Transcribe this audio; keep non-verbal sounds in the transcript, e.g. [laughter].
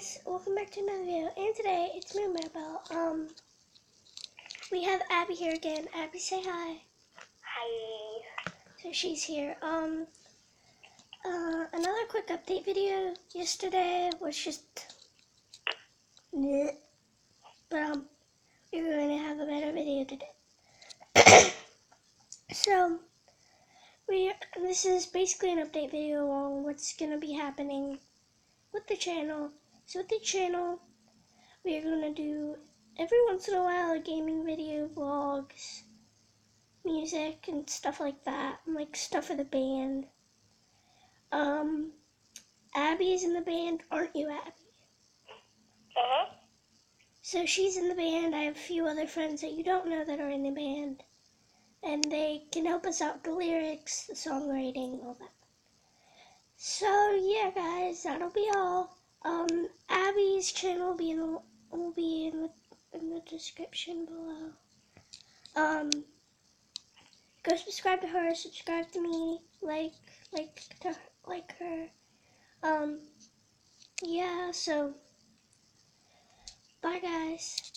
guys, welcome back to another video. And today it's me, and Maribelle. Um, we have Abby here again. Abby, say hi. Hi. So she's here. Um, uh, another quick update video. Yesterday was just, Bleh. but um, we're going to have a better video today. [coughs] so we, this is basically an update video on what's gonna be happening with the channel. So with the channel, we are gonna do every once in a while a gaming video, vlogs, music, and stuff like that, and like stuff for the band. Um, Abby's in the band, aren't you, Abby? Uh huh. So she's in the band. I have a few other friends that you don't know that are in the band, and they can help us out with the lyrics, the songwriting, all that. So yeah, guys, that'll be all. Um, Abby's channel will be in the will be in the in the description below. Um, go subscribe to her, subscribe to me, like like to like her. Um, yeah. So, bye, guys.